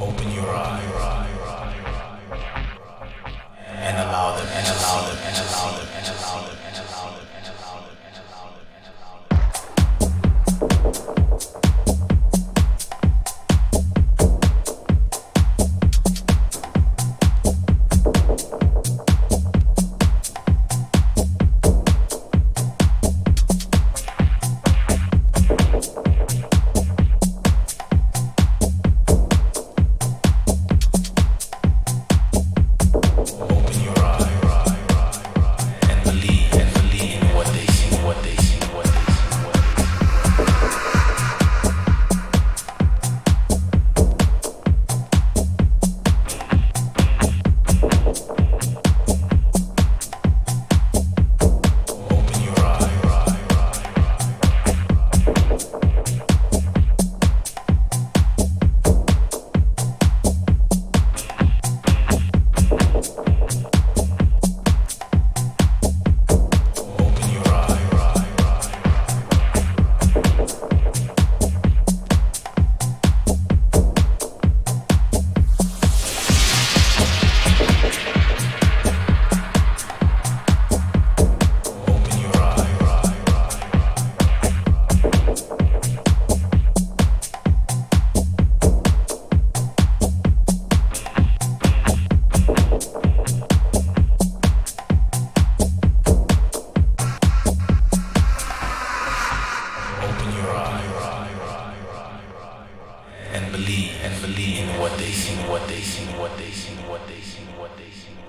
Open your eyes. And allow them, and allow them, and allow them, and allow them, and believe, and believe in what they see, what they see, what they see, what they see, what they see.